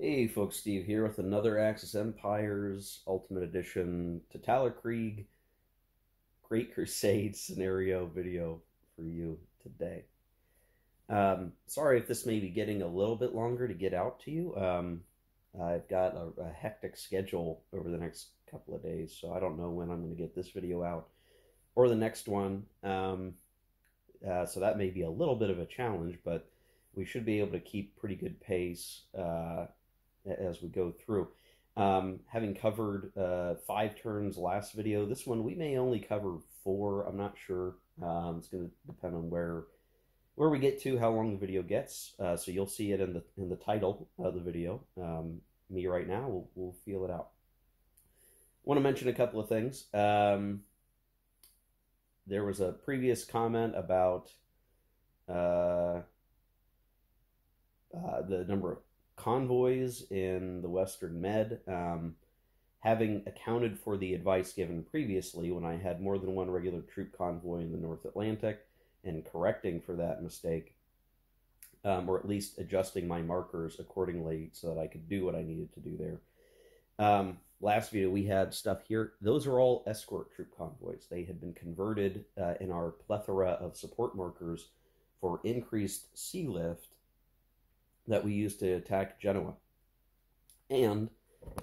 Hey folks, Steve here with another Axis Empires Ultimate Edition Totaler Krieg Great Crusade scenario video for you today. Um, sorry if this may be getting a little bit longer to get out to you. Um, I've got a, a, hectic schedule over the next couple of days, so I don't know when I'm going to get this video out or the next one. Um, uh, so that may be a little bit of a challenge, but we should be able to keep pretty good pace uh, as we go through. Um, having covered uh, five turns last video, this one we may only cover four. I'm not sure. Um, it's going to depend on where where we get to, how long the video gets. Uh, so you'll see it in the in the title of the video. Um, me right now, we'll, we'll feel it out. Want to mention a couple of things. Um, there was a previous comment about uh, uh, the number of convoys in the Western Med, um, having accounted for the advice given previously when I had more than one regular troop convoy in the North Atlantic and correcting for that mistake, um, or at least adjusting my markers accordingly so that I could do what I needed to do there. Um, last video we had stuff here. Those are all escort troop convoys. They had been converted uh, in our plethora of support markers for increased sea lift that we used to attack Genoa. And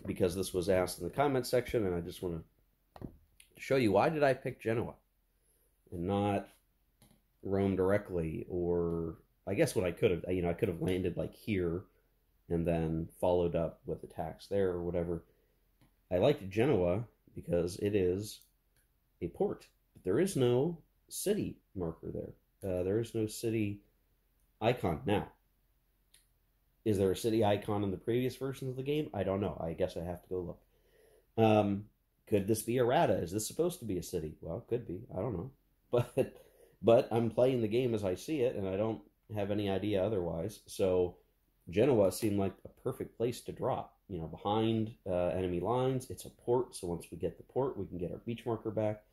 because this was asked in the comment section, and I just want to show you why did I pick Genoa and not Rome directly, or I guess what I could have, you know, I could have landed like here and then followed up with attacks there or whatever. I liked Genoa because it is a port, but there is no city marker there. Uh, there is no city icon. Now, is there a city icon in the previous versions of the game? I don't know. I guess I have to go look. Um, could this be errata? Is this supposed to be a city? Well, it could be. I don't know. But but I'm playing the game as I see it, and I don't have any idea otherwise. So Genoa seemed like a perfect place to drop. You know, behind uh, enemy lines, it's a port. So once we get the port, we can get our beach marker back,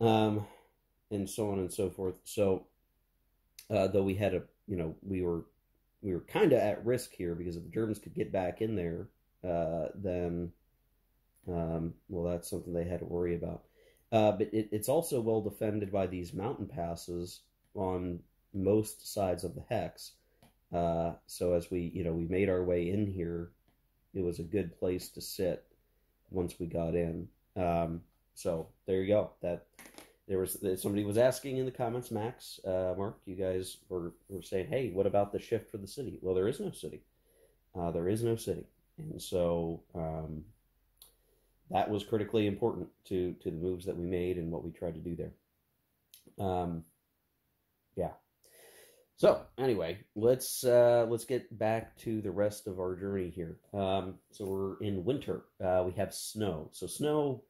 um, and so on and so forth. So uh, though we had a, you know, we were we were kind of at risk here because if the Germans could get back in there, uh, then um, well, that's something they had to worry about. Uh, but it, it's also well defended by these mountain passes on most sides of the hex. Uh, so as we, you know, we made our way in here, it was a good place to sit once we got in. Um, so there you go. That there was somebody was asking in the comments, Max, uh, Mark, you guys were, were saying, hey, what about the shift for the city? Well, there is no city. Uh, there is no city, and so um, that was critically important to to the moves that we made and what we tried to do there. Um, yeah. So anyway, let's uh, let's get back to the rest of our journey here. Um, so we're in winter. Uh, we have snow. So snow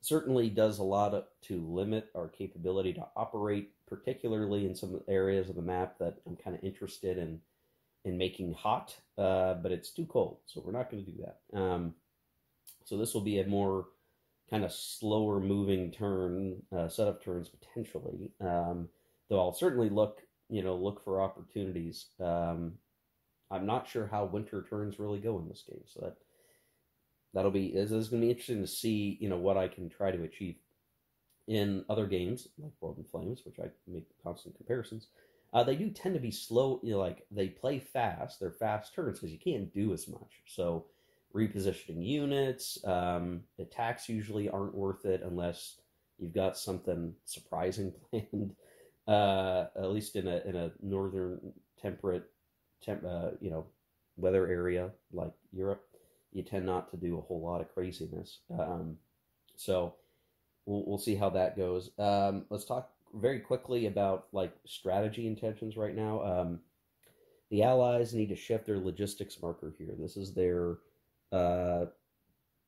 certainly does a lot to limit our capability to operate, particularly in some areas of the map that I'm kind of interested in in making hot, uh, but it's too cold, so we're not going to do that. Um, so this will be a more kind of slower moving turn, uh, set of turns potentially. Um, though I'll certainly look, you know, look for opportunities. Um, I'm not sure how winter turns really go in this game, so that that'll be is going to be interesting to see you know what I can try to achieve in other games like World in Flames, which I make constant comparisons. Uh, they do tend to be slow, you know, like they play fast. They're fast turns because you can't do as much. So repositioning units, um, attacks usually aren't worth it unless you've got something surprising planned. Uh, at least in a in a northern temperate, temp, uh, you know, weather area like Europe you tend not to do a whole lot of craziness. Um, so we'll, we'll see how that goes. Um, let's talk very quickly about like strategy intentions right now. Um, the Allies need to shift their logistics marker here. This is their, uh,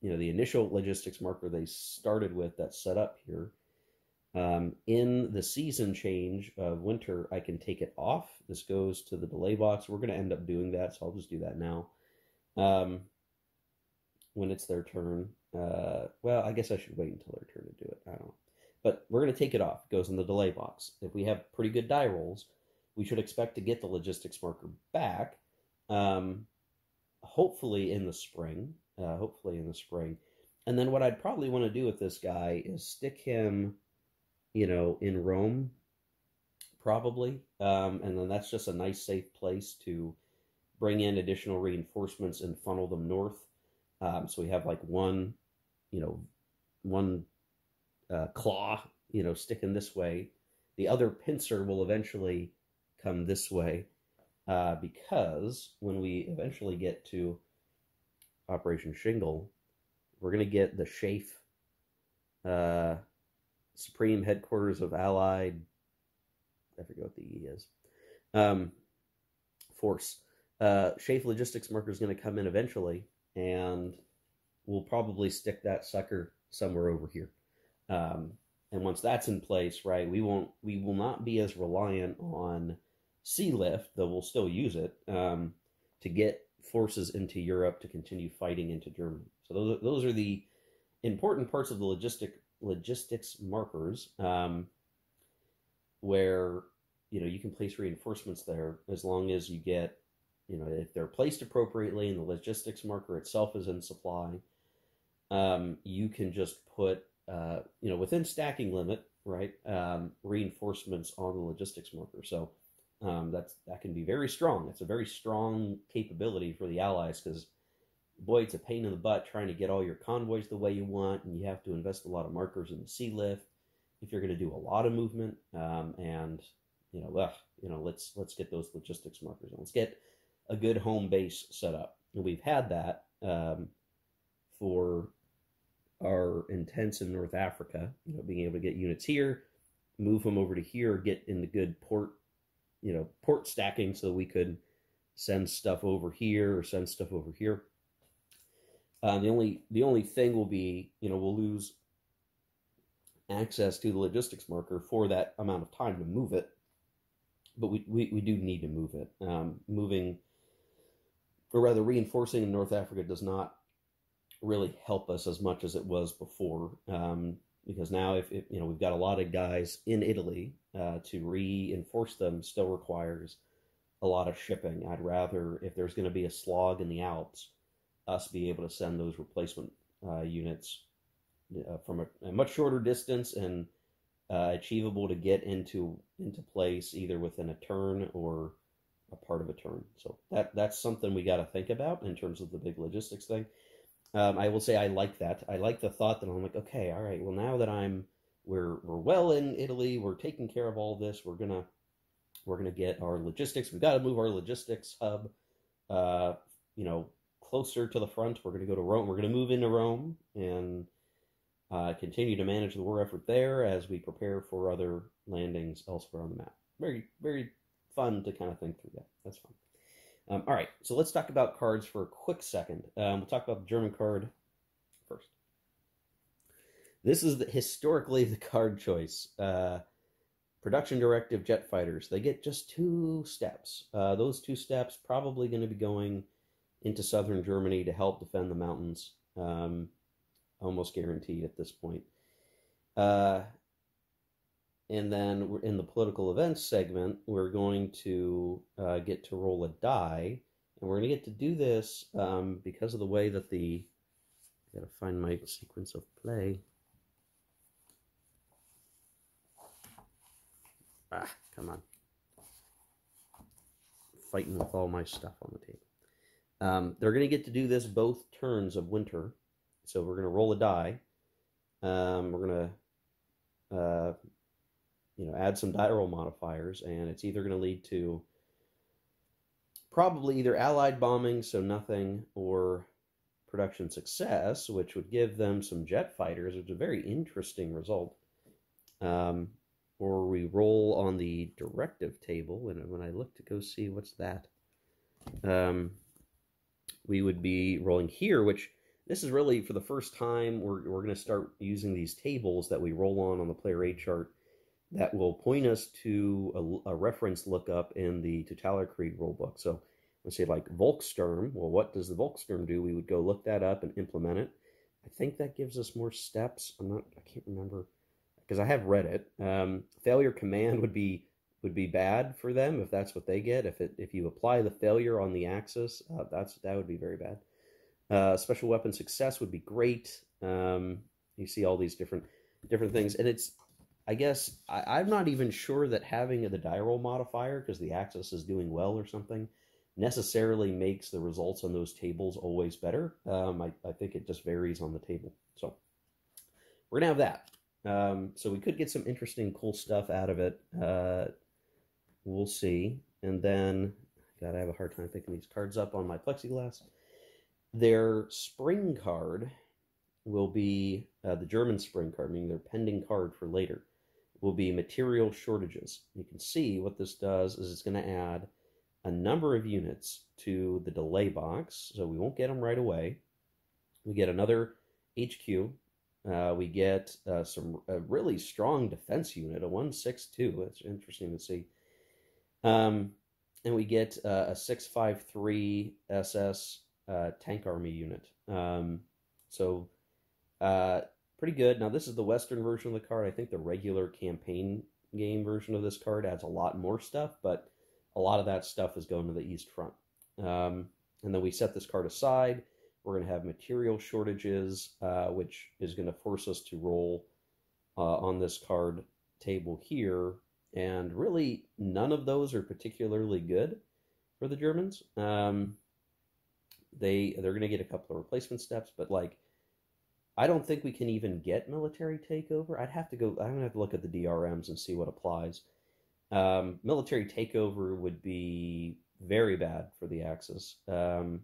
you know, the initial logistics marker they started with that's set up here. Um, in the season change of winter, I can take it off. This goes to the delay box. We're going to end up doing that, so I'll just do that now. Um, when it's their turn. Uh, well, I guess I should wait until their turn to do it. I don't know. But we're going to take it off. It goes in the delay box. If we have pretty good die rolls, we should expect to get the logistics marker back. Um, hopefully in the spring. Uh, hopefully in the spring. And then what I'd probably want to do with this guy is stick him, you know, in Rome, probably. Um, and then that's just a nice, safe place to bring in additional reinforcements and funnel them north. Um, so we have like one, you know, one uh, claw, you know, sticking this way. The other pincer will eventually come this way uh, because when we eventually get to Operation Shingle, we're going to get the SHAEF, uh, Supreme Headquarters of Allied, I forget what the E is, um, force. Uh, SHAEF Logistics Marker is going to come in eventually, and we'll probably stick that sucker somewhere over here. Um, and once that's in place, right, we won't, we will not be as reliant on sea lift, though we'll still use it um, to get forces into Europe to continue fighting into Germany. So those those are the important parts of the logistic logistics markers, um, where you know you can place reinforcements there as long as you get you know if they're placed appropriately and the logistics marker itself is in supply. Um, you can just put uh, you know within stacking limit, right? Um, reinforcements on the logistics marker. So um, that's that can be very strong. It's a very strong capability for the Allies because, boy, it's a pain in the butt trying to get all your convoys the way you want, and you have to invest a lot of markers in the sea lift if you're going to do a lot of movement. Um, and you know, ugh, you know, let's let's get those logistics markers. And let's get a good home base set up. And we've had that um, for our intents in North Africa. You know, being able to get units here, move them over to here, get in the good port you know, port stacking so we could send stuff over here or send stuff over here. Uh, the only the only thing will be, you know, we'll lose access to the logistics marker for that amount of time to move it, but we, we, we do need to move it. Um, moving, or rather reinforcing in North Africa does not really help us as much as it was before. Um, because now if, if, you know we've got a lot of guys in Italy uh, to reinforce them still requires a lot of shipping. I'd rather if there's going to be a slog in the Alps, us be able to send those replacement uh, units uh, from a, a, much shorter distance and uh, achievable to get into into place either within a turn or a part of a turn. So that that's something we got to think about in terms of the big logistics thing um, I will say I like that. I like the thought that I'm like, okay, all right, well now that I'm we're we're well in Italy, we're taking care of all this. We're gonna we're gonna get our logistics. We've got to move our logistics hub, uh, you know, closer to the front. We're gonna go to Rome. We're gonna move into Rome and uh, continue to manage the war effort there as we prepare for other landings elsewhere on the map. Very very fun to kind of think through that. That's fun. Um, all right, so let's talk about cards for a quick second. Um, we'll talk about the German card first. This is the, historically the card choice. Uh, production directive jet fighters. They get just two steps. Uh, those two steps probably going to be going into southern Germany to help defend the mountains. Um, almost guaranteed at this point. Uh, and then in the political events segment, we're going to uh, get to roll a die. And we're going to get to do this um, because of the way that the. I gotta find my sequence of play. Ah, come on. Fighting with all my stuff on the table. Um, they're going to get to do this both turns of winter. So we're going to roll a die. Um, we're going to uh, you know, add some die modifiers, and it's either going to lead to probably either allied bombing, so nothing, or production success, which would give them some jet fighters, which is a very interesting result. Um, or we roll on the directive table, and when I look to go see what's that, um, we would be rolling here, which this is really for the first time we're, we're going to start using these tables that we roll on on the player A chart that will point us to a, a reference lookup in the Totalerkrieg rulebook. So let's say like Volkssturm. Well, what does the Volkssturm do? We would go look that up and implement it. I think that gives us more steps. I'm not, I can't remember because I have read it. Um, failure command would be would be bad for them if that's what they get. If it if you apply the failure on the axis, uh, that's that would be very bad. Uh, special weapon success would be great. Um, you see all these different different things, and it's I guess I, am not even sure that having the die roll modifier because the axis is doing well or something necessarily makes the results on those tables always better. Um, I, I think it just varies on the table. So we're gonna have that. Um, so we could get some interesting, cool stuff out of it. Uh, we'll see. And then, God, I to have a hard time picking these cards up on my plexiglass. Their spring card will be uh, the German spring card, meaning their pending card for later, will be material shortages. You can see what this does is it's going to add a number of units to the delay box, so we won't get them right away. We get another HQ. Uh, we get uh, some a really strong defense unit, a 162. It's interesting to see. Um, and we get uh, a 653 SS uh, tank army unit. Um, so uh, pretty good. Now this is the Western version of the card. I think the regular campaign game version of this card adds a lot more stuff, but a lot of that stuff is going to the East Front. Um, and then we set this card aside. We're going to have material shortages, uh, which is going to force us to roll uh, on this card table here and really none of those are particularly good for the Germans. Um, they they're going to get a couple of replacement steps, but like I don't think we can even get military takeover. I'd have to go. I'm gonna have to look at the DRMs and see what applies. Um, military takeover would be very bad for the Axis. Um,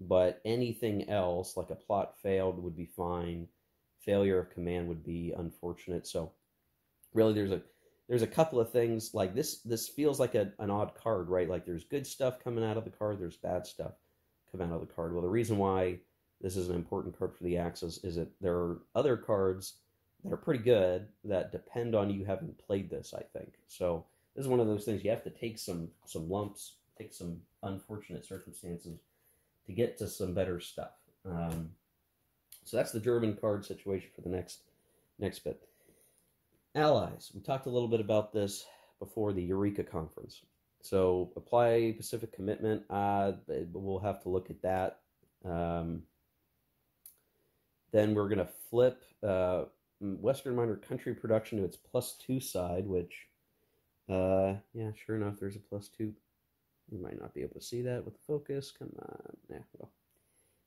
but anything else, like a plot failed, would be fine. Failure of command would be unfortunate. So, really, there's a there's a couple of things like this this feels like a, an odd card right like there's good stuff coming out of the card there's bad stuff coming out of the card well the reason why this is an important card for the axis is that there are other cards that are pretty good that depend on you having played this i think so this is one of those things you have to take some some lumps take some unfortunate circumstances to get to some better stuff um, so that's the german card situation for the next next bit Allies. We talked a little bit about this before the Eureka conference. So apply Pacific commitment. Uh, we'll have to look at that. Um, then we're going to flip uh, Western minor country production to its plus two side, which, uh, yeah, sure enough, there's a plus two. You might not be able to see that with the focus. Come on, yeah, well,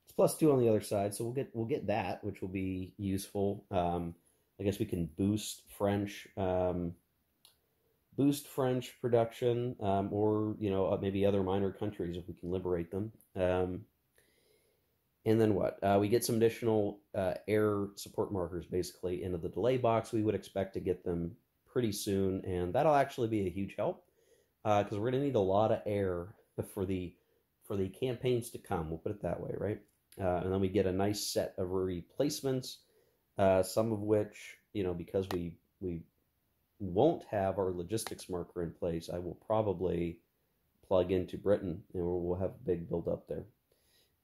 it's plus two on the other side, so we'll get we'll get that, which will be useful. Um, I guess we can boost French, um, boost French production, um, or you know uh, maybe other minor countries if we can liberate them. Um, and then what? Uh, we get some additional uh, air support markers basically into the delay box. We would expect to get them pretty soon, and that'll actually be a huge help because uh, we're going to need a lot of air for the for the campaigns to come. We'll put it that way, right? Uh, and then we get a nice set of replacements uh, some of which, you know, because we we won't have our logistics marker in place, I will probably plug into Britain, and we'll have a big build up there.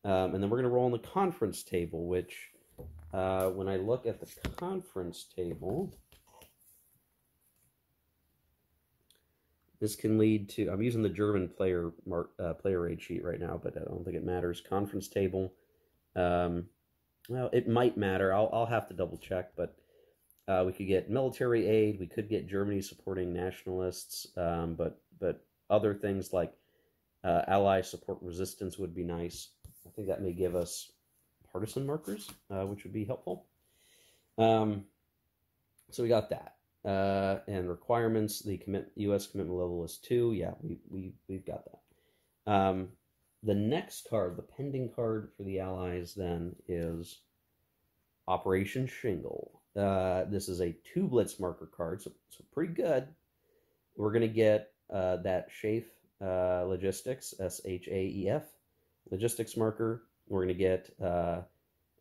Um, and then we're going to roll on the conference table, which uh, when I look at the conference table, this can lead to. I'm using the German player uh, player aid sheet right now, but I don't think it matters. Conference table. Um, well, it might matter. I'll, I'll have to double check, but uh, we could get military aid. We could get Germany supporting nationalists, um, but but other things like uh, ally support resistance would be nice. I think that may give us partisan markers, uh, which would be helpful. Um, so we got that. Uh, and requirements, the commit, U.S. commitment level is two. Yeah, we, we, we've got that. Um, the next card, the pending card for the Allies, then is Operation Shingle. Uh, this is a two blitz marker card, so, so pretty good. We're going to get uh, that SHAEF uh, Logistics, S H A E F, logistics marker. We're going to get uh,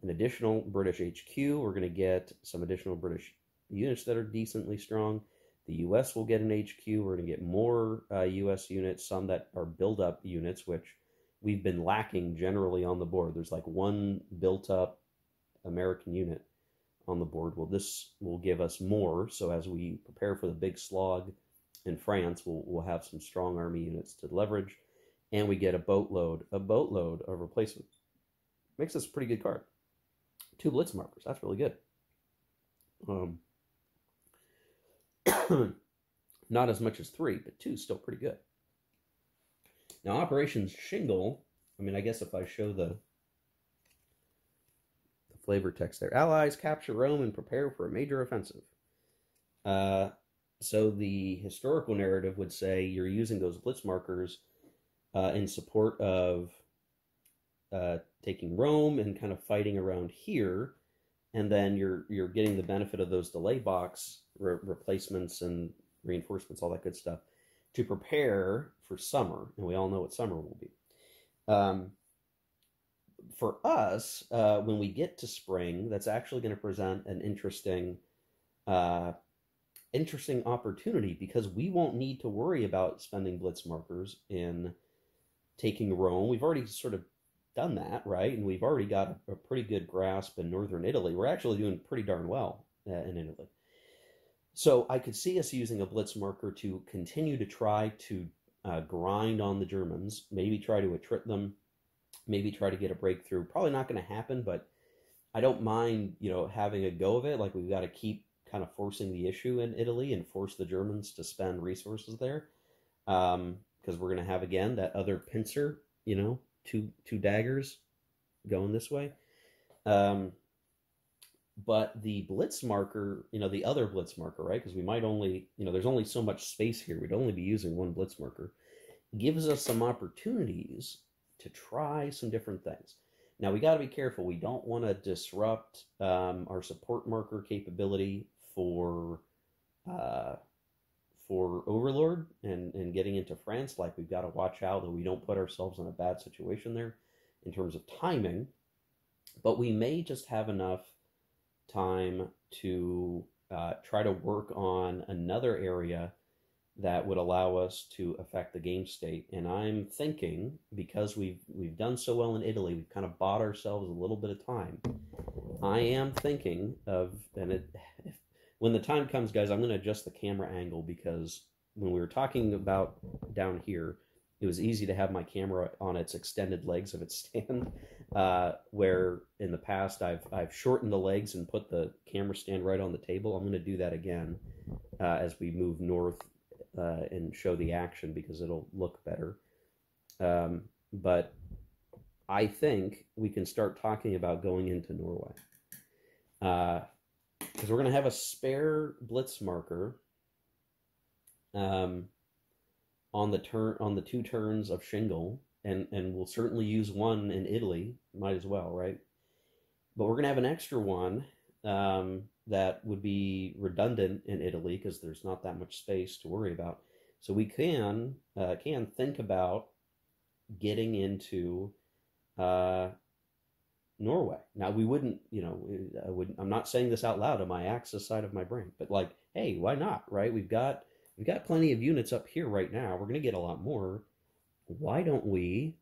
an additional British HQ. We're going to get some additional British units that are decently strong. The US will get an HQ. We're going to get more US uh, units, some that are build up units, which we've been lacking generally on the board. There's like one built up American unit on the board. Well, this will give us more. So as we prepare for the big slog in France, we'll, we'll have some strong army units to leverage, and we get a boatload, a boatload of replacement. Makes this a pretty good card. Two blitz markers, that's really good. Um, not as much as three, but two still pretty good. Now, Operations Shingle, I mean, I guess if I show the, the flavor text there, Allies capture Rome and prepare for a major offensive. Uh, so the historical narrative would say you're using those blitz markers uh, in support of uh, taking Rome and kind of fighting around here, and then you're you're getting the benefit of those delay box re- replacements and reinforcements, all that good stuff, to prepare for summer, and we all know what summer will be. Um, for us, uh, when we get to spring, that's actually going to present an interesting uh, interesting opportunity because we won't need to worry about spending blitz markers in taking Rome. We've already sort of done that, right? And we've already got a, a pretty good grasp in northern Italy. We're actually doing pretty darn well uh, in Italy. So I could see us using a blitz marker to continue to try to uh, grind on the Germans, maybe try to attrit them, maybe try to get a breakthrough. Probably not going to happen, but I don't mind, you know, having a go of it. Like we've got to keep kind of forcing the issue in Italy and force the Germans to spend resources there. Because we're going to have again that other pincer, you know, two two daggers going this way. Um, but the blitz marker, you know, the other blitz marker, right? Because we might only, you know, there's only so much space here. We'd only be using one blitz marker. Gives us some opportunities to try some different things. Now we got to be careful. We don't want to disrupt um, our support marker capability for uh, for Overlord and, and getting into France, like we've got to watch out that we don't put ourselves in a bad situation there in terms of timing. But we may just have enough time to uh, try to work on another area that would allow us to affect the game state. And I'm thinking because we've we've done so well in Italy, we've kind of bought ourselves a little bit of time. I am thinking of and it, when the time comes, guys, I'm going to adjust the camera angle because when we were talking about down here, it was easy to have my camera on its extended legs of its stand. Uh, where in the past I've I've shortened the legs and put the camera stand right on the table. I'm going to do that again uh, as we move north uh, and show the action because it'll look better. Um, but I think we can start talking about going into Norway. Because we're going to have a spare blitz marker um, on the turn on the two turns of shingle, and and we'll certainly use one in Italy. Might as well, right? But we're going to have an extra one um, that would be redundant in Italy because there's not that much space to worry about. So we can uh, can think about getting into uh, Norway. Now we wouldn't, you know, I would I'm not saying this out loud on my axis side of my brain, but like, hey, why not, right? We've got we've got plenty of units up here right now. We're going to get a lot more. Why don't we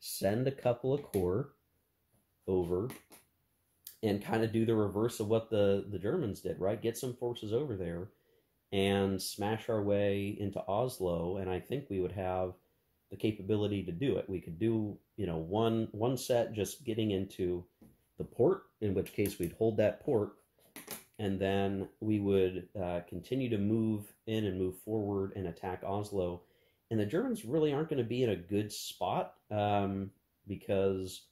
send a couple of corps over and kind of do the reverse of what the the Germans did, right? Get some forces over there and smash our way into Oslo and I think we would have the capability to do it. We could do, you know, one one set just getting into the port, in which case we'd hold that port, and then we would uh, continue to move in and move forward and attack Oslo. And the Germans really aren't going to be in a good spot um, because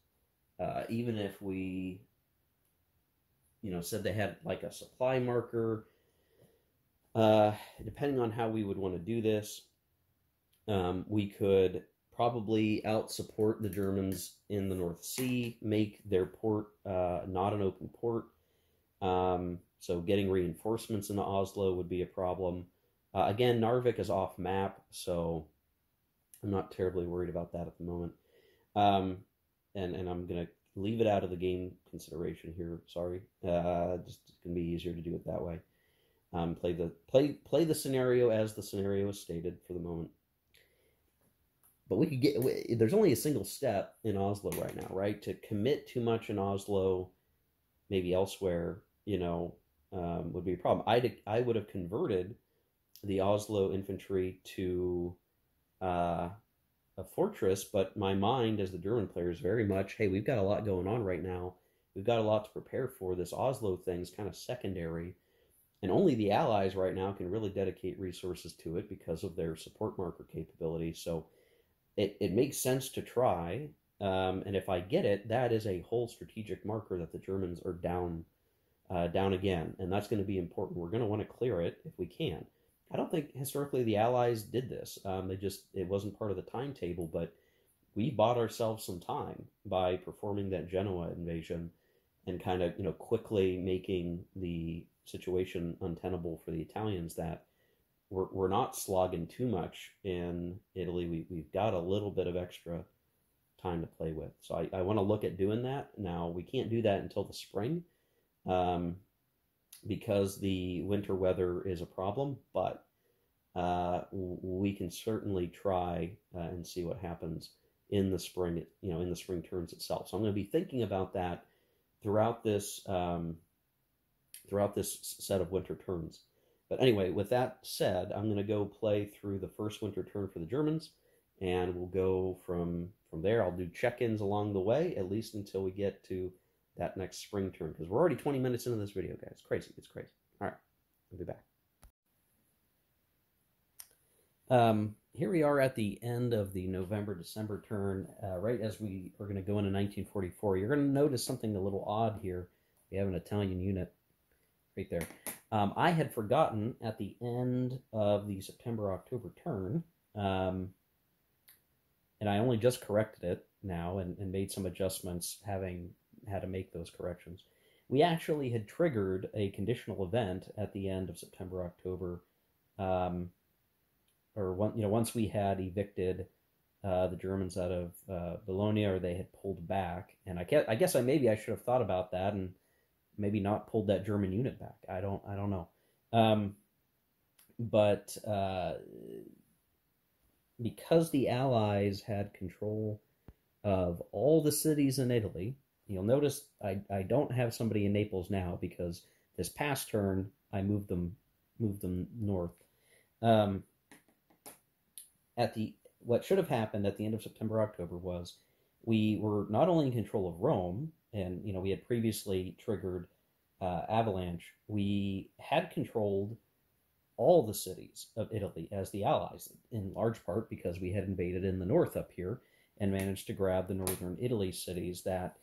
uh, even if we, you know, said they had like a supply marker, uh, depending on how we would want to do this, um, we could probably out support the Germans in the North Sea, make their port uh, not an open port. Um, so getting reinforcements into Oslo would be a problem. Uh, again, Narvik is off map, so I'm not terribly worried about that at the moment. Um, and and I'm gonna leave it out of the game consideration here. Sorry, uh, just it's gonna be easier to do it that way. Um, play the play play the scenario as the scenario is stated for the moment but we could get there's only a single step in Oslo right now, right? To commit too much in Oslo, maybe elsewhere, you know, um, would be a problem. I'd, I would have converted the Oslo infantry to uh, a fortress, but my mind as the German player is very much, hey, we've got a lot going on right now. We've got a lot to prepare for. This Oslo thing's kind of secondary. And only the Allies right now can really dedicate resources to it because of their support marker capability. So it, it makes sense to try. Um, and if I get it, that is a whole strategic marker that the Germans are down uh, down again. And that's going to be important. We're going to want to clear it if we can. I don't think historically the Allies did this. Um, they just, it wasn't part of the timetable, but we bought ourselves some time by performing that Genoa invasion and kind of, you know, quickly making the situation untenable for the Italians that we're, we're not slogging too much in Italy. We, we've got a little bit of extra time to play with. So I, I want to look at doing that. Now, we can't do that until the spring um, because the winter weather is a problem, but uh, we can certainly try uh, and see what happens in the spring, you know, in the spring turns itself. So I'm going to be thinking about that throughout this um, throughout this set of winter turns. But anyway, with that said, I'm going to go play through the first winter turn for the Germans, and we'll go from from there. I'll do check-ins along the way, at least until we get to that next spring turn, because we're already 20 minutes into this video, guys. It's crazy. It's crazy. All right, I'll be back. Um, here we are at the end of the November December turn, uh, right as we are going to go into 1944. You're going to notice something a little odd here. We have an Italian unit right there. Um, I had forgotten at the end of the September October turn, um, and I only just corrected it now and, and made some adjustments, having had to make those corrections. We actually had triggered a conditional event at the end of September October. Um, or one, you know, once we had evicted uh, the Germans out of uh, Bologna, or they had pulled back, and I I guess I maybe I should have thought about that and maybe not pulled that German unit back. I don't I don't know, um, but uh, because the Allies had control of all the cities in Italy, you'll notice I, I don't have somebody in Naples now because this past turn I moved them moved them north. Um, at the what should have happened at the end of September October was we were not only in control of Rome, and you know we had previously triggered uh, Avalanche. We had controlled all the cities of Italy as the Allies, in large part because we had invaded in the north up here and managed to grab the northern Italy cities that,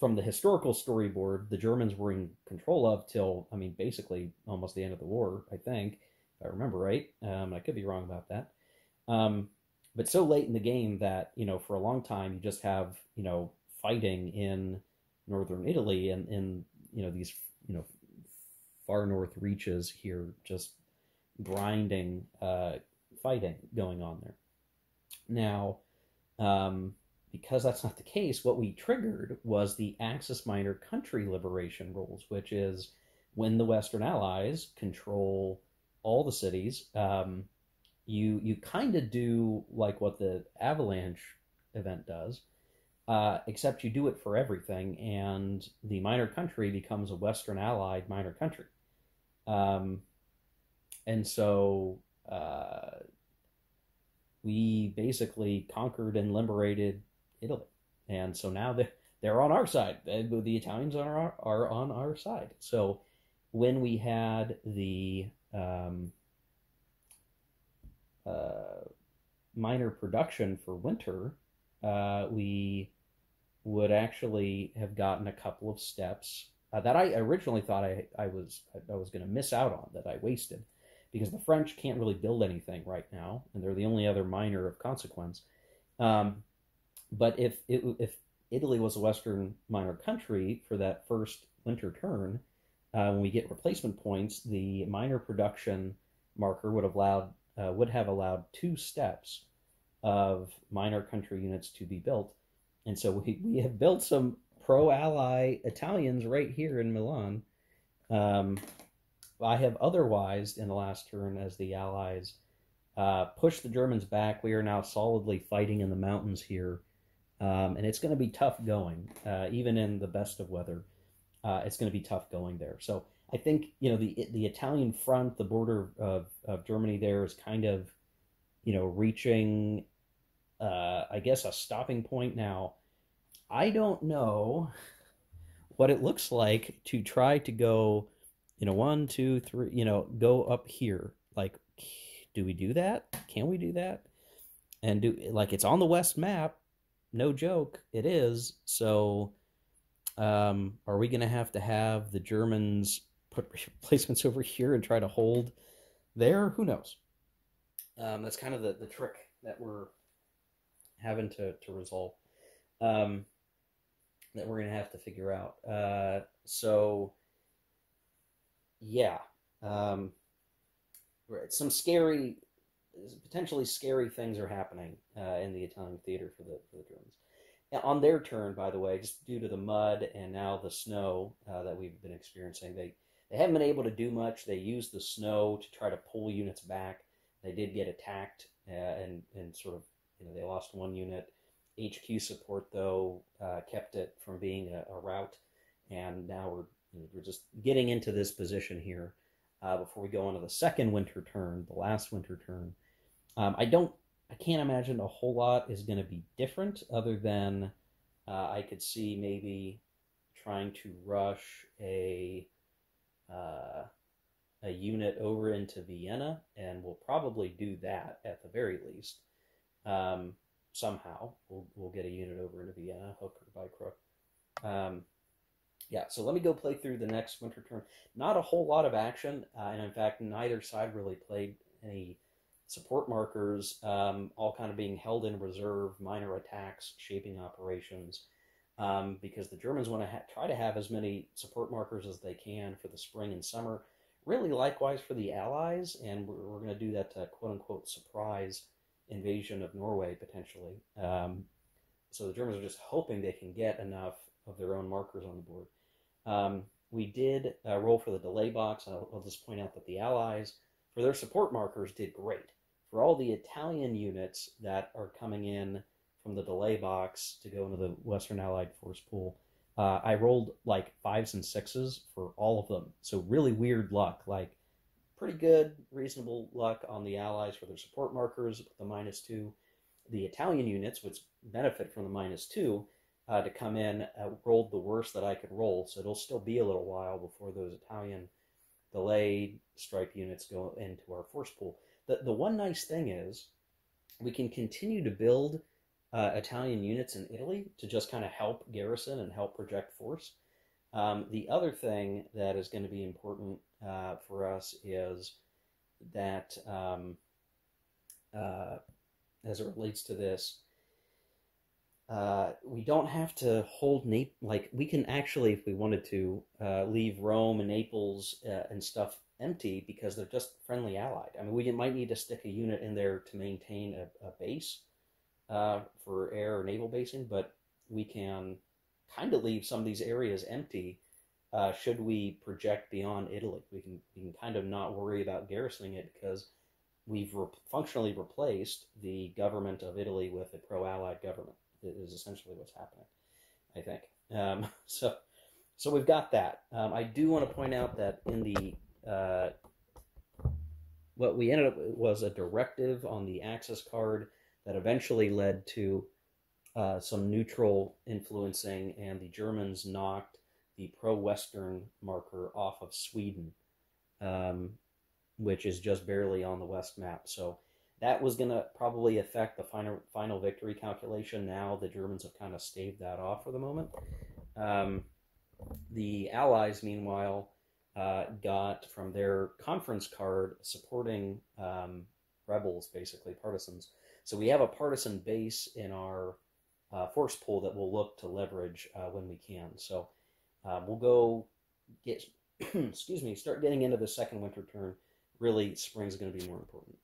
from the historical storyboard, the Germans were in control of till, I mean, basically almost the end of the war, I think, if I remember right. Um, I could be wrong about that. Um, but so late in the game that you know for a long time you just have you know fighting in northern Italy and in you know these you know far north reaches here just grinding uh, fighting going on there. Now, um, because that's not the case, what we triggered was the Axis Minor country liberation rules, which is when the Western Allies control all the cities. Um, you you kind of do like what the Avalanche event does, uh, except you do it for everything, and the minor country becomes a Western allied minor country. Um, and so uh, we basically conquered and liberated Italy, and so now they're they're on our side. The Italians are are on our side. So when we had the um, uh, minor production for winter, uh, we would actually have gotten a couple of steps uh, that I originally thought I, I was I was going to miss out on that I wasted because the French can't really build anything right now and they're the only other minor of consequence. Um, but if it, if Italy was a Western minor country for that first winter turn, uh, when we get replacement points, the minor production marker would have allowed uh, would have allowed two steps of minor country units to be built. And so we, we have built some pro ally Italians right here in Milan. Um, I have otherwise, in the last turn, as the Allies uh, push the Germans back, we are now solidly fighting in the mountains here. Um, and it's going to be tough going, uh, even in the best of weather. Uh, it's going to be tough going there. So I think you know the the Italian front, the border of, of Germany there is kind of you know reaching, uh, I guess, a stopping point now. I don't know what it looks like to try to go, you know, one, two, three, you know, go up here. Like, do we do that? Can we do that? And do like it's on the west map, no joke, it is. So, um, are we going to have to have the Germans put replacements over here and try to hold there? Who knows? Um, that's kind of the, the trick that we're having to, to resolve. Um, that we're going to have to figure out. Uh, so, yeah. Um, some scary, potentially scary things are happening uh, in the Italian theater for the, for the Germans. On their turn, by the way, just due to the mud and now the snow uh, that we've been experiencing, they, they haven't been able to do much. They used the snow to try to pull units back. They did get attacked uh, and, and sort of, you know, they lost one unit HQ support, though, uh, kept it from being a, a rout, and now we're you know, we're just getting into this position here uh, before we go on to the second winter turn, the last winter turn. Um, I don't, I can't imagine a whole lot is going to be different, other than uh, I could see maybe trying to rush a uh, a unit over into Vienna, and we'll probably do that at the very least. Um, somehow we'll, we'll get a unit over into Vienna, hook or by crook. Um, yeah, so let me go play through the next winter turn. Not a whole lot of action, uh, and in fact, neither side really played any support markers, um, all kind of being held in reserve, minor attacks, shaping operations, um, because the Germans want to ha- try to have as many support markers as they can for the spring and summer. Really, likewise for the Allies, and we're, we're going to do that to quote unquote surprise invasion of Norway potentially. Um, so the Germans are just hoping they can get enough of their own markers on the board. Um, we did uh, roll for the delay box. I'll, I'll, just point out that the Allies, for their support markers, did great. For all the Italian units that are coming in from the delay box to go into the Western Allied force pool, uh, I rolled like fives and sixes for all of them. So really weird luck. Like pretty good, reasonable luck on the Allies for their support markers the minus two. The Italian units, which benefit from the minus two, uh, to come in, uh, rolled the worst that I could roll, so it'll still be a little while before those Italian delayed strike units go into our force pool. The, the one nice thing is we can continue to build uh, Italian units in Italy to just kind of help garrison and help project force. Um, the other thing that is going to be important uh, for us is that um, uh, as it relates to this, uh, we don't have to hold Nap- like we can actually, if we wanted to, uh, leave Rome and Naples uh, and stuff empty because they're just friendly allied. I mean, we might need to stick a unit in there to maintain a, a base uh, for air or naval basing, but we can kind of leave some of these areas empty uh, should we project beyond Italy. We can, we can kind of not worry about garrisoning it because we've re- functionally replaced the government of Italy with a pro-allied government. It is essentially what's happening, I think. Um, so, so we've got that. Um, I do want to point out that in the uh, what we ended up was a directive on the Axis card that eventually led to uh, some neutral influencing, and the Germans knocked the pro-Western marker off of Sweden, um, which is just barely on the West map. So that was going to probably affect the final final victory calculation. Now the Germans have kind of staved that off for the moment. Um, the Allies, meanwhile, uh, got from their conference card supporting um, rebels, basically partisans. So we have a partisan base in our uh, force pool that we'll look to leverage uh, when we can. So um, we'll go get, excuse me, start getting into the second winter turn. Really, spring is going to be more important.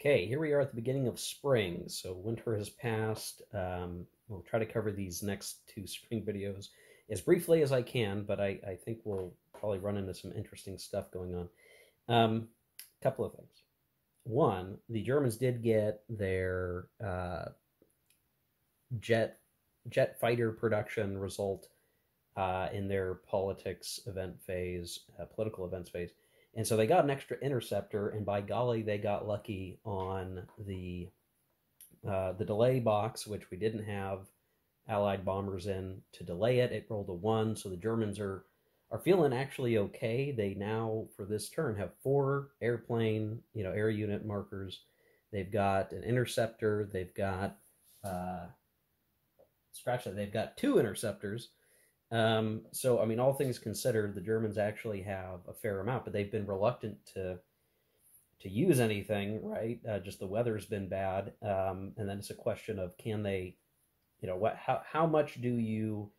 Okay, here we are at the beginning of spring. So winter has passed. Um, we'll try to cover these next two spring videos as briefly as I can, but I, I think we'll probably run into some interesting stuff going on. A um, couple of things. One, the Germans did get their uh, jet jet fighter production result uh, in their politics event phase, uh, political events phase. And so they got an extra interceptor, and by golly, they got lucky on the uh, the delay box, which we didn't have Allied bombers in to delay it. It rolled a one, so the Germans are are feeling actually okay. They now, for this turn, have four airplane, you know, air unit markers. They've got an interceptor. They've got uh, scratch that. They've got two interceptors. Um, so, I mean, all things considered, the Germans actually have a fair amount, but they've been reluctant to to use anything, right? Uh, just the weather's been bad, um, and then it's a question of can they, you know, what how how much do you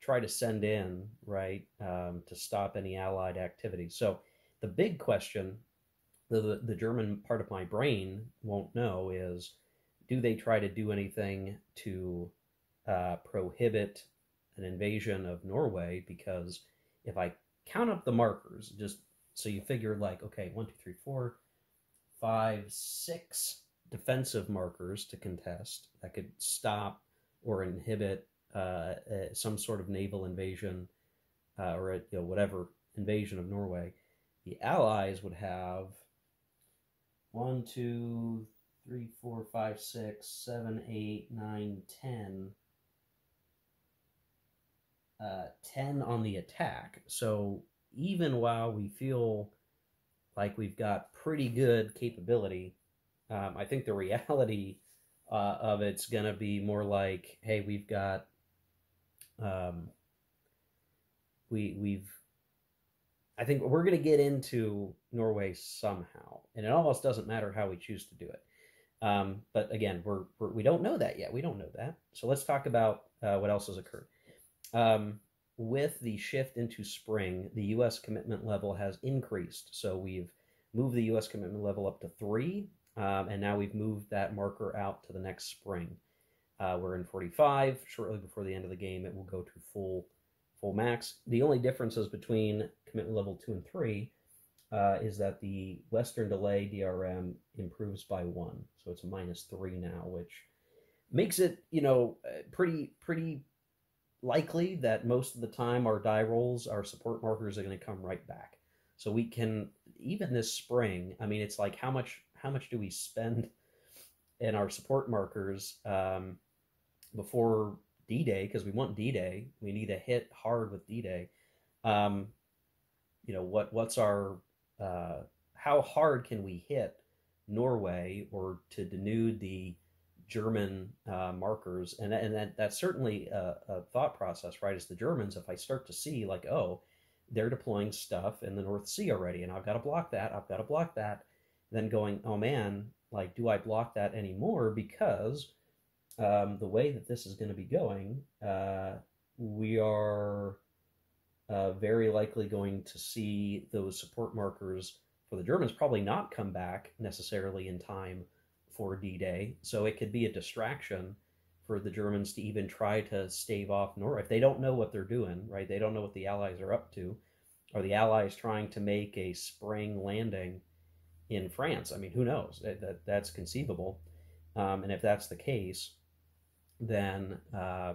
try to send in, right, um, to stop any Allied activity? So, the big question, the, the the German part of my brain won't know is, do they try to do anything to uh, prohibit an invasion of Norway because if I count up the markers, just so you figure like, okay, one, two, three, four, five, six defensive markers to contest that could stop or inhibit uh, some sort of naval invasion uh, or you know, whatever invasion of Norway. The Allies would have one, two, three, four, five, six, seven, eight, nine, ten uh, 10 on the attack. So even while we feel like we've got pretty good capability, um, I think the reality uh, of it's going to be more like, hey, we've got, um, we we've, I think we're going to get into Norway somehow, and it almost doesn't matter how we choose to do it. Um, but again, we're, we're we don't know that yet. We don't know that. So let's talk about uh, what else has occurred. Um, with the shift into spring, the U.S. commitment level has increased. So we've moved the U.S. commitment level up to three, um, and now we've moved that marker out to the next spring. Uh, we're in 45. Shortly before the end of the game, it will go to full full max. The only differences between commitment level two and three uh, is that the Western delay DRM improves by one, so it's a minus three now, which makes it you know uh, pretty pretty likely that most of the time our die rolls, our support markers are going to come right back. So we can even this spring. I mean, it's like how much how much do we spend in our support markers um, before D Day? Because we want D Day. We need to hit hard with D Day. Um, you know what? What's our uh, how hard can we hit Norway or to denude the German uh, markers, and and that that's certainly a, a, thought process, right? As the Germans, if I start to see like, oh, they're deploying stuff in the North Sea already, and I've got to block that, I've got to block that, then going, oh man, like, do I block that anymore? Because um, the way that this is going to be going, uh, we are uh, very likely going to see those support markers for the Germans probably not come back necessarily in time for D Day, so it could be a distraction for the Germans to even try to stave off Norway. If they don't know what they're doing, right? They don't know what the Allies are up to. Are the Allies trying to make a spring landing in France? I mean, who knows? That, that that's conceivable. Um, and if that's the case, then uh,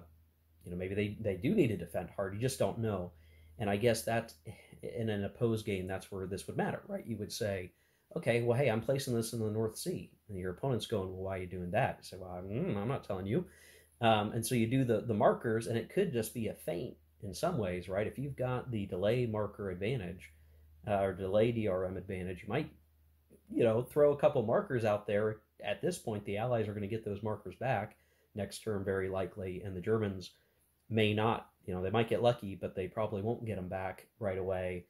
you know maybe they they do need to defend hard. You just don't know. And I guess that in an opposed game, that's where this would matter, right? You would say, okay, well, hey, I'm placing this in the North Sea. And your opponent's going, well, why are you doing that? You say, well, mm, I'm not telling you. Um, and so you do the, the markers, and it could just be a feint in some ways, right? If you've got the delay marker advantage uh, or delay DRM advantage, you might, you know, throw a couple markers out there. At this point, the Allies are going to get those markers back next term, very likely, and the Germans may not. You know, they might get lucky, but they probably won't get them back right away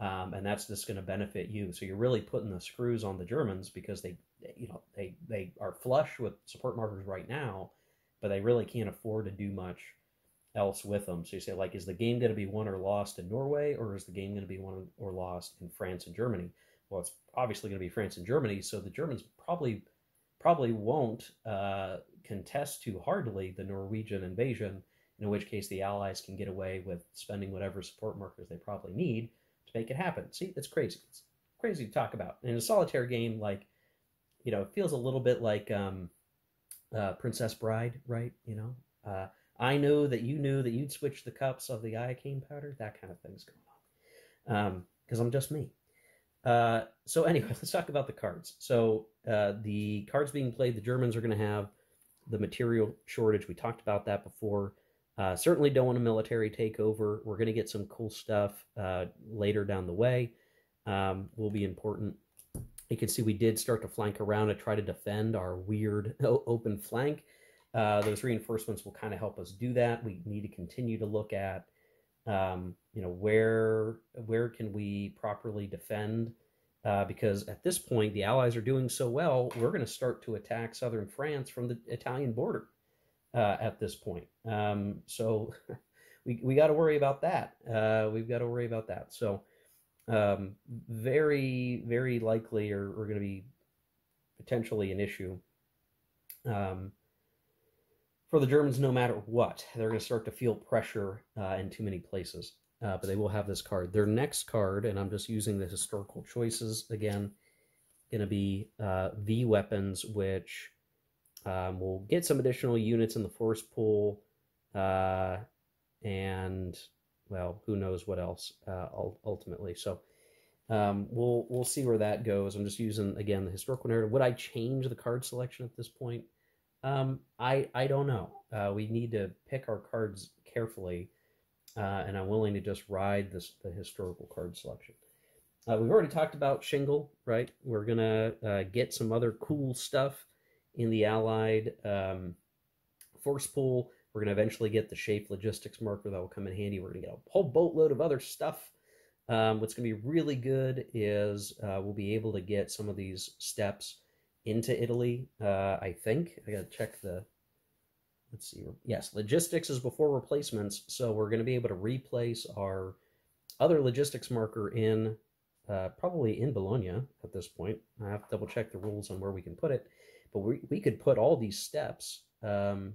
um, and that's just going to benefit you. So you're really putting the screws on the Germans because they, you know, they they are flush with support markers right now, but they really can't afford to do much else with them. So you say, like, is the game going to be won or lost in Norway, or is the game going to be won or lost in France and Germany? Well, it's obviously going to be France and Germany. So the Germans probably probably won't uh, contest too hardly the Norwegian invasion. In which case, the Allies can get away with spending whatever support markers they probably need to make it happen. See, it's crazy. It's crazy to talk about. In a solitaire game, like, you know, it feels a little bit like um, uh, Princess Bride, right? You know, uh, I knew that you knew that you'd switch the cups of the iocane powder. That kind of thing's going on. Because um, I'm just me. Uh, so anyway, let's talk about the cards. So uh, the cards being played, the Germans are going to have the material shortage. We talked about that before. Uh, certainly don't want a military takeover. We're going to get some cool stuff uh, later down the way. Um, will be important. You can see we did start to flank around to try to defend our weird open flank. Uh, those reinforcements will kind of help us do that. We need to continue to look at, um, you know, where where can we properly defend uh, because at this point the Allies are doing so well, we're going to start to attack southern France from the Italian border uh, at this point. Um, so we, we got to worry about that. Uh, we've got to worry about that. So um, very, very likely are, are going to be potentially an issue um, for the Germans no matter what. They're going to start to feel pressure uh, in too many places uh, but they will have this card. Their next card, and I'm just using the historical choices again, going to be uh, V weapons, which um, will get some additional units in the force pool, uh, and well, who knows what else uh, ultimately. So um, we'll we'll see where that goes. I'm just using again the historical narrative. Would I change the card selection at this point? Um, I I don't know. Uh, we need to pick our cards carefully uh, and I'm willing to just ride this the historical card selection. Uh, we've already talked about Shingle, right? We're gonna uh, get some other cool stuff in the Allied um, force pool. We're gonna eventually get the SHAEF logistics marker that will come in handy. We're gonna get a whole boatload of other stuff. Um, what's gonna be really good is uh, we'll be able to get some of these steps into Italy. Uh, I think I gotta check the let's see. Yes, logistics is before replacements, so we're going to be able to replace our other logistics marker in uh, probably in Bologna at this point. I have to double check the rules on where we can put it, but we we could put all these steps um,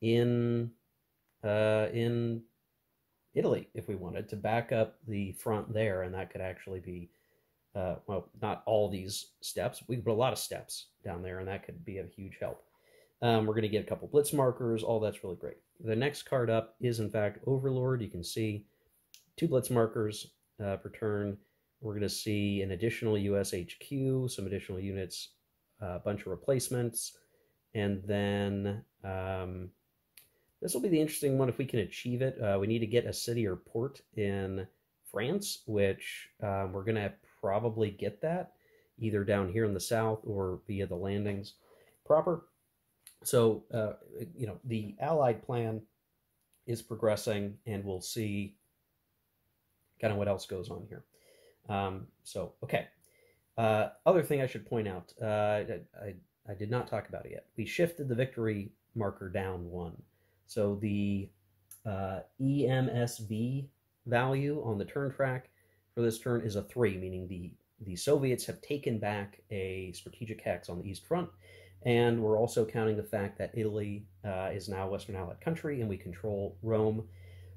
in uh, in Italy if we wanted to back up the front there, and that could actually be. Uh, well, not all these steps. We could put a lot of steps down there, and that could be a huge help. Um, we're going to get a couple blitz markers. All that's really great. The next card up is, in fact, Overlord. You can see two blitz markers uh, per turn. We're going to see an additional US HQ, some additional units, uh, a bunch of replacements, and then um, this will be the interesting one if we can achieve it. Uh, we need to get a city or port in France, which um, we're going to probably get that either down here in the south or via the landings proper. So, uh, you know, the Allied plan is progressing, and we'll see kind of what else goes on here. Um, so, okay. Uh, other thing I should point out, uh, I, I did not talk about it yet. We shifted the victory marker down one. So the uh, EMSV value on the turn track for this turn is a three, meaning the, the Soviets have taken back a strategic hex on the East Front and we're also counting the fact that Italy uh, is now a Western Allied country and we control Rome.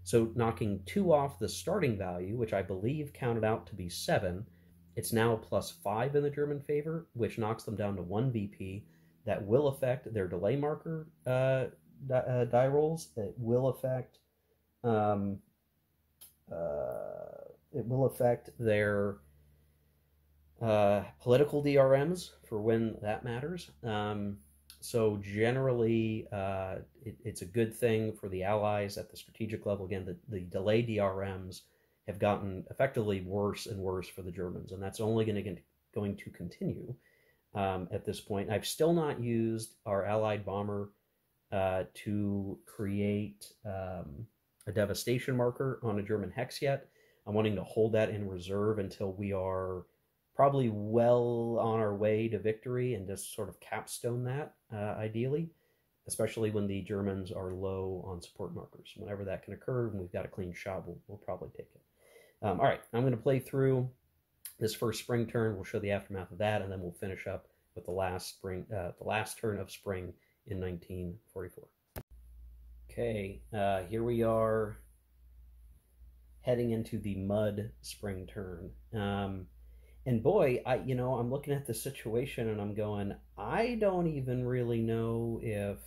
So knocking two off the starting value, which I believe counted out to be seven, it's now plus five in the German favor, which knocks them down to one VP. That will affect their delay marker uh, die, uh, die rolls. It will affect um, uh, it will affect their uh, political DRMs for when that matters. Um, so generally, uh, it, it's a good thing for the allies at the strategic level. Again, the, the delay DRMs have gotten effectively worse and worse for the Germans, and that's only going to going to continue um, at this point. I've still not used our allied bomber uh, to create um, a devastation marker on a German hex yet. I'm wanting to hold that in reserve until we are probably well on our way to victory and just sort of capstone that uh, ideally, especially when the Germans are low on support markers. Whenever that can occur and we've got a clean shot, we'll, we'll probably take it. Um, all right, I'm going to play through this first spring turn. We'll show the aftermath of that, and then we'll finish up with the last spring, uh, the last turn of spring in 1944. Okay, uh, here we are heading into the mud spring turn. Um, and boy, I you know I'm looking at the situation and I'm going, I don't even really know if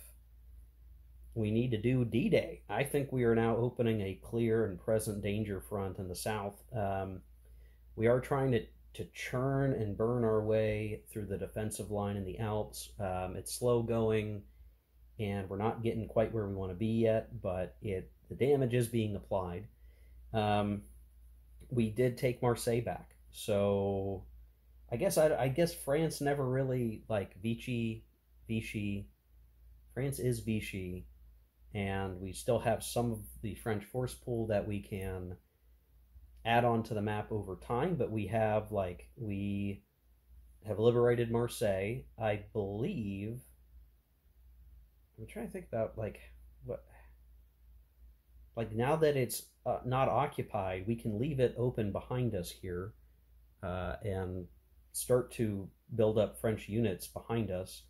we need to do D Day. I think we are now opening a clear and present danger front in the south. Um, we are trying to, to churn and burn our way through the defensive line in the Alps. Um, it's slow going, and we're not getting quite where we want to be yet, but it the damage is being applied. Um, we did take Marseille back, so I guess I, I guess France never really like Vichy, Vichy. France is Vichy and we still have some of the French force pool that we can add on to the map over time, but we have like we have liberated Marseille. I believe I'm trying to think about like what like now that it's uh, not occupied, we can leave it open behind us here uh, and start to build up French units behind us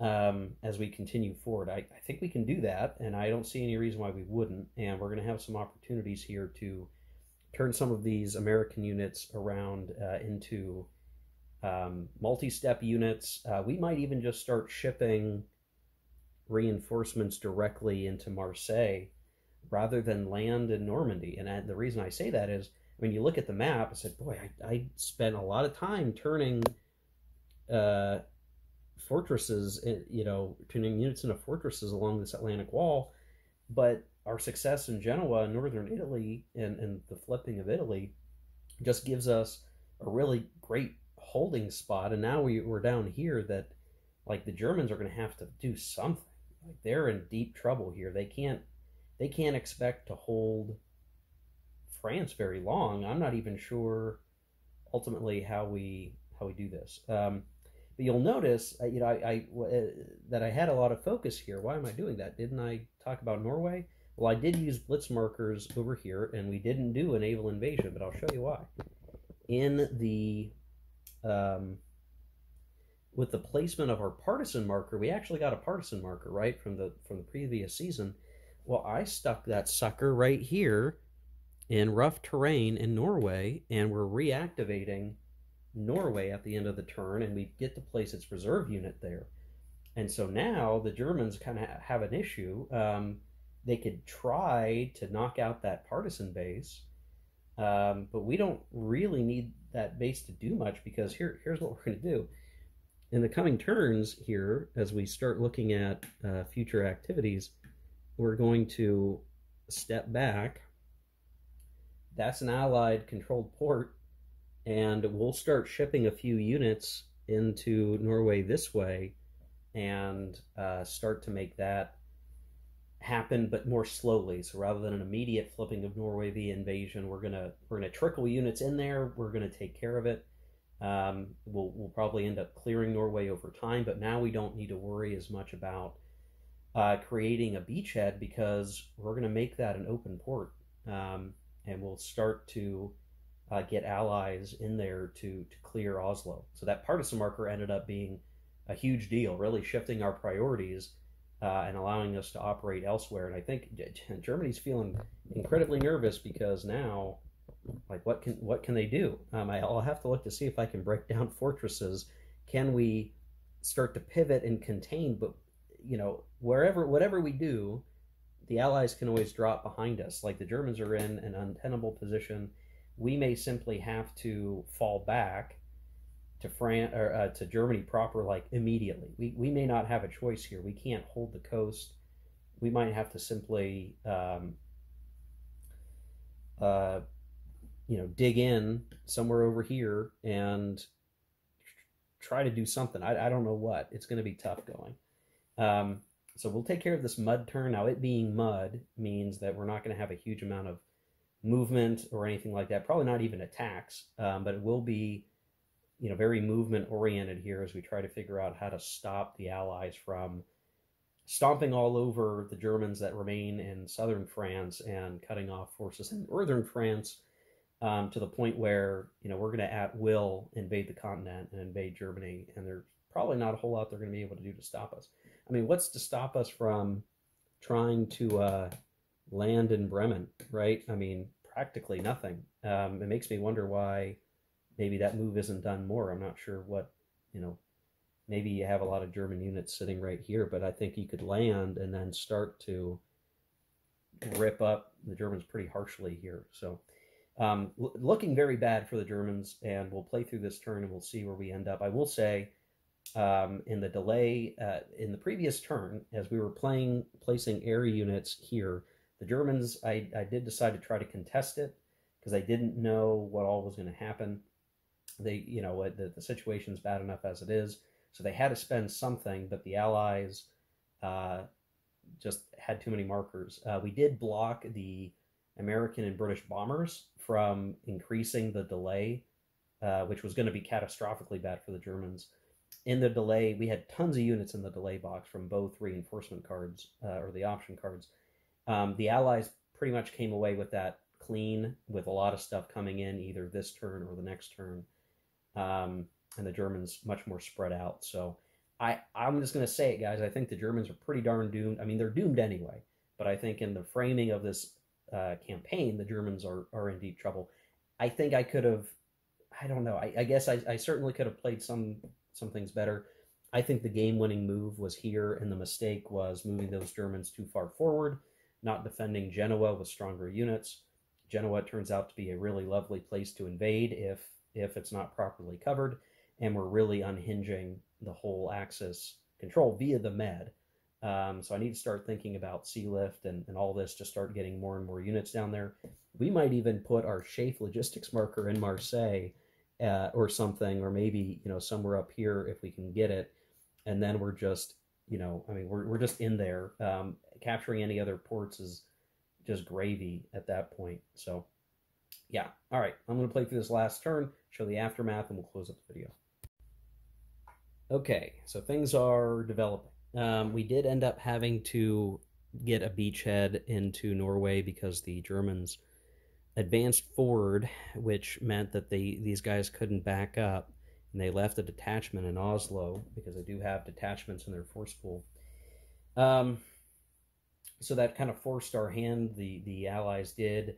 um, as we continue forward. I, I think we can do that, and I don't see any reason why we wouldn't. And we're going to have some opportunities here to turn some of these American units around uh, into um, multi-step units. Uh, we might even just start shipping reinforcements directly into Marseille rather than land in Normandy. And I, the reason I say that is when you look at the map, I said, boy, I, I spent a lot of time turning uh, fortresses, eh, you know, turning units into fortresses along this Atlantic wall. But our success in Genoa northern Italy and, and the flipping of Italy just gives us a really great holding spot. And now we, we're down here that, like, the Germans are going to have to do something. Like, they're in deep trouble here. They can't they can't expect to hold France very long. I'm not even sure ultimately how we how we do this. Um, but you'll notice, uh, you know, I, I uh, that I had a lot of focus here. Why am I doing that? Didn't I talk about Norway? Well, I did use blitz markers over here, and we didn't do a naval invasion, but I'll show you why. In the um, with the placement of our partisan marker, we actually got a partisan marker right from the from the previous season. Well, I stuck that sucker right here in rough terrain in Norway, and we're reactivating Norway at the end of the turn, and we get to place its reserve unit there. And so now the Germans kind of have an issue. Um, they could try to knock out that partisan base, um, but we don't really need that base to do much because here, here's what we're going to do. In the coming turns here, as we start looking at uh, future activities, we're going to step back. That's an allied controlled port and we'll start shipping a few units into Norway this way and uh, start to make that happen, but more slowly. So rather than an immediate flipping of Norway via invasion, we're gonna we're gonna trickle units in there. We're gonna take care of it. Um, we'll we'll probably end up clearing Norway over time, but now we don't need to worry as much about uh, creating a beachhead because we're gonna make that an open port, um, and we'll start to uh, get allies in there to to clear Oslo. So that partisan marker ended up being a huge deal, really shifting our priorities uh, and allowing us to operate elsewhere. And I think Germany's feeling incredibly nervous because now, like, what can what can they do? Um, I'll have to look to see if I can break down fortresses. Can we start to pivot and contain? But you know, wherever whatever we do, the Allies can always drop behind us. Like the Germans are in an untenable position we may simply have to fall back to France or uh, to Germany proper like immediately. We we may not have a choice here. We can't hold the coast. We might have to simply um, uh, you know dig in somewhere over here and try to do something. I, I don't know what. It's going to be tough going. Um, so we'll take care of this mud turn. Now, it being mud means that we're not going to have a huge amount of movement or anything like that. Probably not even attacks, um, but it will be, you know, very movement oriented here as we try to figure out how to stop the Allies from stomping all over the Germans that remain in southern France and cutting off forces in northern France um, to the point where you know we're going to at will invade the continent and invade Germany, and there's probably not a whole lot they're going to be able to do to stop us. I mean, what's to stop us from trying to uh, land in Bremen, right? I mean, practically nothing. Um, it makes me wonder why maybe that move isn't done more. I'm not sure what, you know, maybe you have a lot of German units sitting right here, but I think you could land and then start to rip up the Germans pretty harshly here. So, um, looking very bad for the Germans, and we'll play through this turn and we'll see where we end up. I will say, um, in the delay uh, in the previous turn, as we were playing placing air units here, the Germans, I, I did decide to try to contest it because I didn't know what all was going to happen. They, you know, the, the situation's bad enough as it is, so they had to spend something, but the Allies uh, just had too many markers. Uh, we did block the American and British bombers from increasing the delay, uh, which was going to be catastrophically bad for the Germans. In the delay, we had tons of units in the delay box from both reinforcement cards uh, or the option cards. Um, the Allies pretty much came away with that clean, with a lot of stuff coming in either this turn or the next turn, um, and the Germans much more spread out. So I, I'm just going to say it, guys. I think the Germans are pretty darn doomed. I mean, they're doomed anyway, but I think in the framing of this uh, campaign, the Germans are, are in deep trouble. I think I could have, I don't know. I, I guess I, I certainly could have played some some things better. I think the game winning move was here, and the mistake was moving those Germans too far forward, not defending Genoa with stronger units. Genoa turns out to be a really lovely place to invade if if it's not properly covered, and we're really unhinging the whole axis control via the med. Um, so I need to start thinking about sea lift and, and all this to start getting more and more units down there. We might even put our SHAEF logistics marker in Marseille uh, or something, or maybe you know somewhere up here if we can get it, and then we're just you know I mean we're we're just in there. Um, capturing any other ports is just gravy at that point. So yeah, all right, I'm going to play through this last turn, show the aftermath, and we'll close up the video. Okay, so things are developing. Um, we did end up having to get a beachhead into Norway because the Germans advanced forward, which meant that they these guys couldn't back up, and they left a detachment in Oslo because they do have detachments in their force pool. Um, so that kind of forced our hand. The the Allies did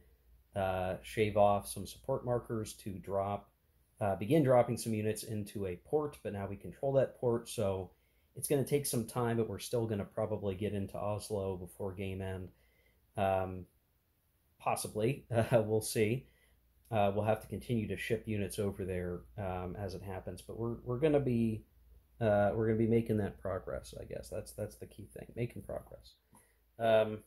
uh, shave off some support markers to drop uh, begin dropping some units into a port, but now we control that port, so it's going to take some time, but we're still going to probably get into Oslo before game end. Um, possibly, uh, we'll see. Uh, we'll have to continue to ship units over there um, as it happens, but we're we're going to be uh, we're to be making that progress. I guess that's that's the key thing, making progress. Um,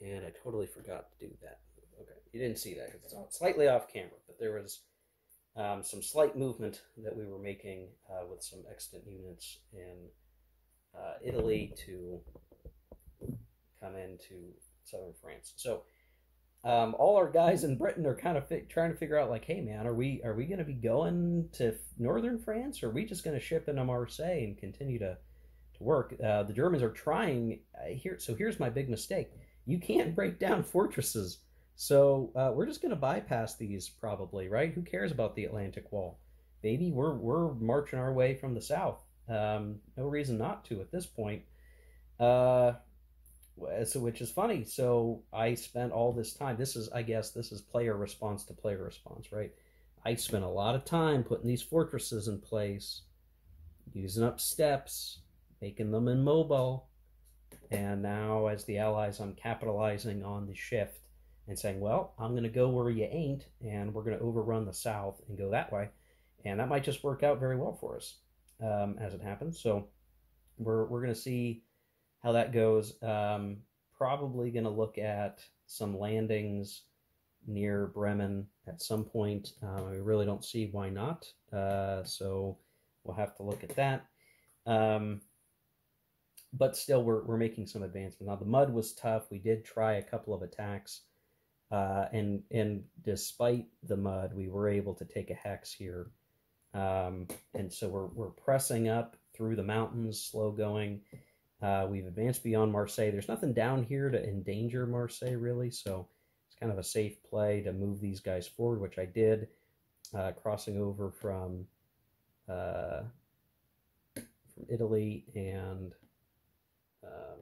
and I totally forgot to do that. Okay, you didn't see that because it's slightly off camera, but there was um, some slight movement that we were making uh, with some extant units in uh, Italy to come into southern France. So um, all our guys in Britain are kind of fi- trying to figure out, like, hey man, are we are we going to be going to northern France, or are we just going to ship into Marseille and continue to to work? Uh, the Germans are trying uh, here. So here's my big mistake: you can't break down fortresses so uh, we're just going to bypass these probably, right? Who cares about the Atlantic Wall? Baby, we're we're marching our way from the south. Um, no reason not to at this point. Uh, so which is funny. So I spent all this time. This is, I guess, this is player response to player response, right? I spent a lot of time putting these fortresses in place, using up steps, making them immobile, and now as the allies, I'm capitalizing on the shift and saying, well, I'm going to go where you ain't, and we're going to overrun the South and go that way. And that might just work out very well for us um, as it happens. So we're, we're going to see how that goes. Um, probably going to look at some landings near Bremen at some point. Um, I really don't see why not. Uh, so we'll have to look at that. Um, but still, we're, we're making some advancement. Now, the mud was tough. We did try a couple of attacks uh, and and despite the mud, we were able to take a hex here. Um, and so we're we're pressing up through the mountains, slow going. Uh, we've advanced beyond Marseille. There's nothing down here to endanger Marseille really, so it's kind of a safe play to move these guys forward, which I did, uh, crossing over from uh, from Italy and um,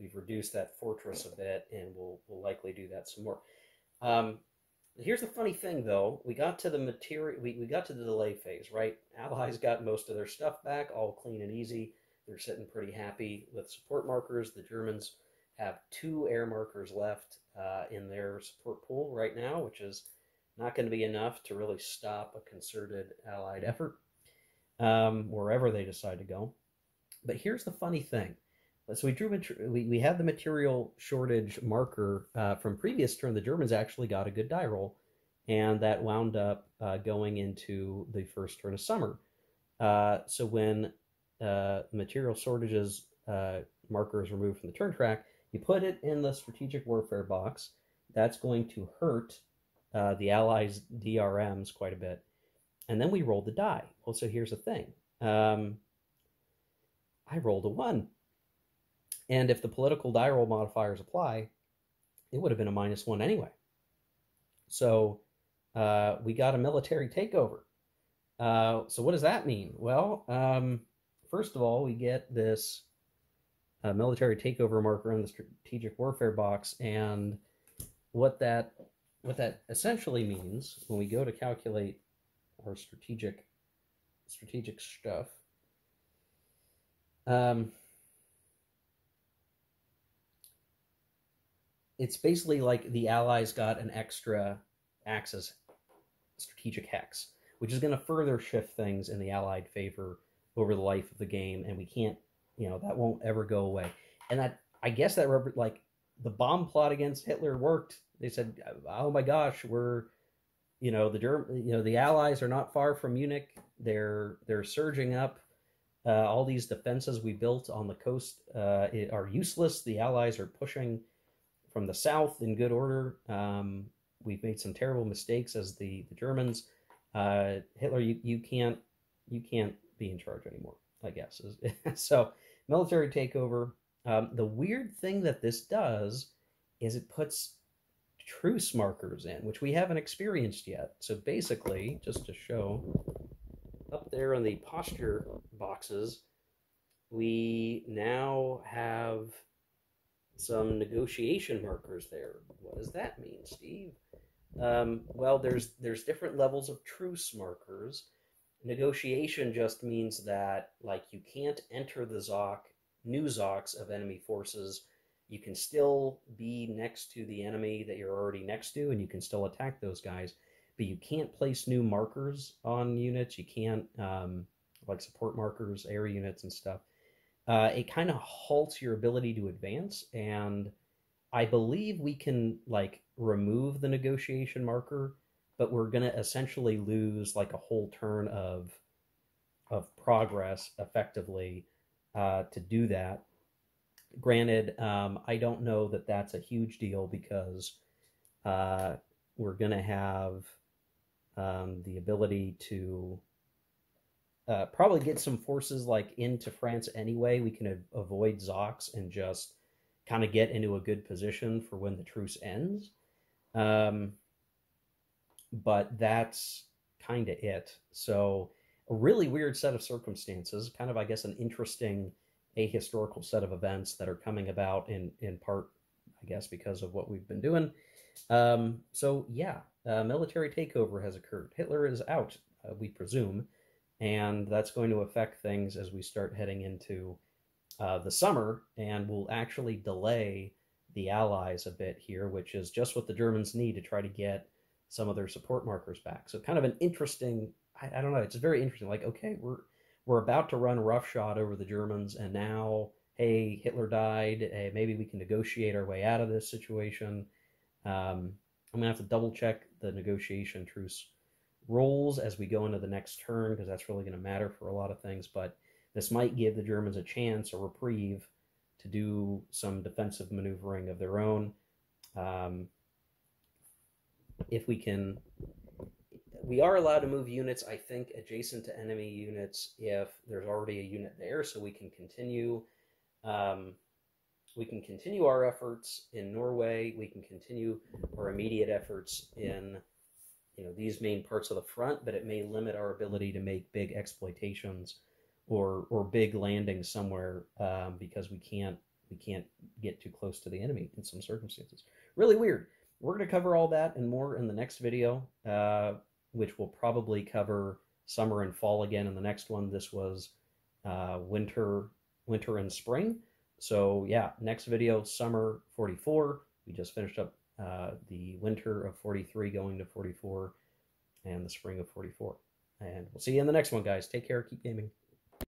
we've reduced that fortress a bit, and we'll we'll likely do that some more. Um, Here's the funny thing, though. We got to the material. We, we got to the delay phase, right? Allies got most of their stuff back, all clean and easy. They're sitting pretty happy with support markers. The Germans have two air markers left uh, in their support pool right now, which is not going to be enough to really stop a concerted Allied effort um, wherever they decide to go. But here's the funny thing. So we drew we, we had the material shortage marker uh, from previous turn. The Germans actually got a good die roll, and that wound up uh, going into the first turn of summer. Uh, so when uh, material shortages uh, marker is removed from the turn track, you put it in the strategic warfare box. That's going to hurt uh, the Allies' DRMs quite a bit. And then we roll the die. Well, so here's the thing. Um, I rolled a one. And if the political die roll modifiers apply, it would have been a minus one anyway. So uh, we got a military takeover. Uh, so what does that mean? Well, um, first of all, we get this uh, military takeover marker on the strategic warfare box, and what that what that essentially means when we go to calculate our strategic strategic stuff. Um, it's basically like the Allies got an extra Axis strategic hex, which is going to further shift things in the Allied favor over the life of the game, and we can't, you know, that won't ever go away. And that, I guess that like the bomb plot against Hitler worked. They said, "Oh my gosh, we're, you know, the German, you know, the Allies are not far from Munich. They're they're surging up. Uh, all these defenses we built on the coast uh, are useless. The Allies are pushing." from the south in good order. Um, we've made some terrible mistakes as the, the Germans. Uh, Hitler, you, you can't you can't be in charge anymore. I guess so. Military takeover. Um, the weird thing that this does is it puts truce markers in, which we haven't experienced yet. So basically, just to show up there in the posture boxes, we now have some negotiation markers there. What does that mean, Steve? Um, well, there's there's different levels of truce markers. Negotiation just means that like you can't enter the ZOC, new ZOCs of enemy forces. You can still be next to the enemy that you're already next to, and you can still attack those guys. But you can't place new markers on units. You can't um, like support markers, air units, and stuff uh, it kind of halts your ability to advance. And I believe we can like remove the negotiation marker, but we're going to essentially lose like a whole turn of of progress effectively uh, to do that. Granted, um, I don't know that that's a huge deal because uh, we're going to have um, the ability to uh, probably get some forces like into France anyway. We can a- avoid ZOCs and just kind of get into a good position for when the truce ends. Um, but that's kind of it. So a really weird set of circumstances, kind of I guess an interesting ahistorical set of events that are coming about in in part, I guess, because of what we've been doing. Um, so yeah, military takeover has occurred. Hitler is out, uh, we presume and that's going to affect things as we start heading into uh, the summer and will actually delay the allies a bit here which is just what the germans need to try to get some of their support markers back so kind of an interesting i, I don't know it's very interesting like okay we're we're about to run roughshod over the germans and now hey hitler died hey, maybe we can negotiate our way out of this situation um, i'm gonna have to double check the negotiation truce rolls as we go into the next turn because that's really going to matter for a lot of things. But this might give the Germans a chance, a reprieve, to do some defensive maneuvering of their own. Um, if we can, we are allowed to move units, I think, adjacent to enemy units if there's already a unit there, so we can continue. Um, we can continue our efforts in Norway. We can continue our immediate efforts in you know these main parts of the front, but it may limit our ability to make big exploitations or or big landings somewhere um, because we can't we can't get too close to the enemy in some circumstances. Really weird. We're going to cover all that and more in the next video, uh, which will probably cover summer and fall again in the next one. This was uh, winter, winter and spring. So yeah, next video, summer 44. We just finished up uh, the winter of 43 going to 44 and the spring of 44. And we'll see you in the next one, guys. Take care. Keep gaming.